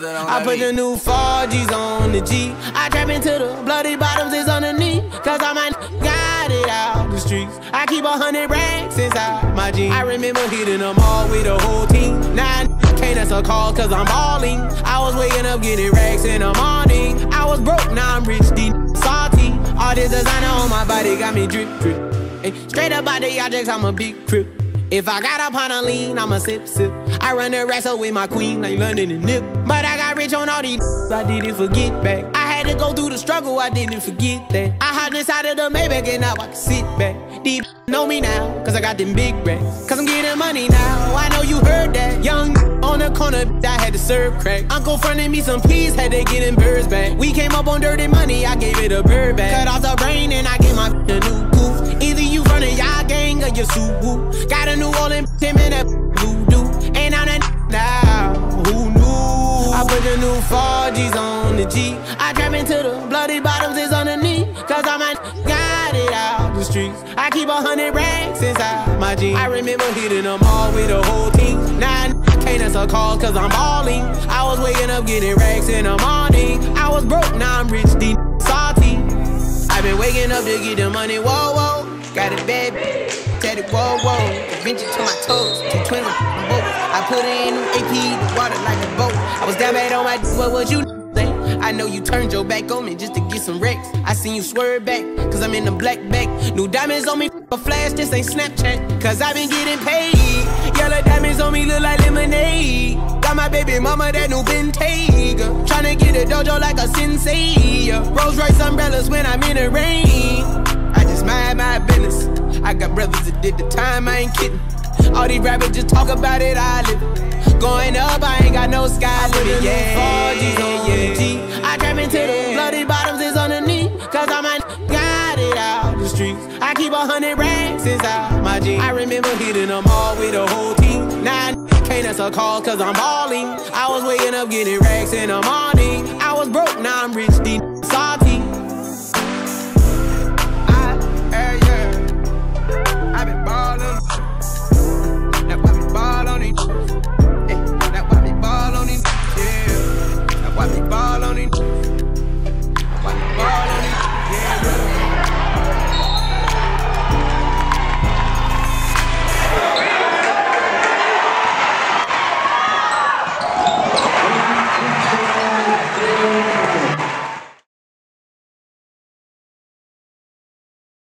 I put the new Forgis on the G. I trap into the bloody bottoms is underneath. Cause I might got it out the streets. I keep a hundred racks inside my jeans. I remember hitting them all with the whole team. Now can't answer calls cause I'm balling. I was waking up getting racks in the morning. I was broke, now I'm rich, deep, salty. All this designer on my body got me drip, drip. Straight up out the objects, I'm a big crip. If I got up on a lean, I'ma sip, sip. I run the wrestle with my queen like London and Nip. But I got rich on all these, I didn't forget back. I had to go through the struggle, I didn't forget that. I hopped inside of the Maybach and now I can sit back. Deep know me now, cause I got them big racks. Cause I'm getting money now, I know you heard that. Young on the corner, I had to serve crack. Uncle fronted me some peas, had to get them birds back. We came up on dirty money, I gave it a bird back. Cut off the brain and I gave my a new gang or Subaru. Got a New Orleans Tim in that voodoo. And I'm that now, who knew? I put the new Forgis on the G. I trap into the bloody bottoms is underneath. Cause I might got it out the streets. I keep a hundred racks inside my jeans. I remember hitting them all with the whole team. I can't answer calls cause I'm balling. I was waking up getting racks in the morning. I was broke, now I'm rich, deep, salty. I've been waking up to get the money, whoa, whoa. Got it bad, tatted, whoa, whoa. Adventure to my toes, two twins on boat. I put in AP, the water like a boat. I was down bad on my what would you think? I know you turned your back on me just to get some wrecks. I seen you swerve back, cause I'm in the black back. New diamonds on me, a flash, this ain't Snapchat. Cause I been getting paid. Yellow diamonds on me look like lemonade. Got my baby mama that new Bentayga. Tryna get a dojo like a sensei. Rolls Royce umbrellas when I'm in the rain. I just mind my business. I got brothers that did the time, I ain't kidding. All these rappers just talk about it, I live it. Going up, I ain't got no sky limit. Yeah, yeah, yeah, G. I trap into the bloody bottoms is underneath. Cause I might got it out the streets. I keep a hundred racks inside my jeans. I remember hitting them all with the whole team. Now can't answer calls cause I'm balling. I was waking up getting racks in the morning. I was broke, now I'm rich,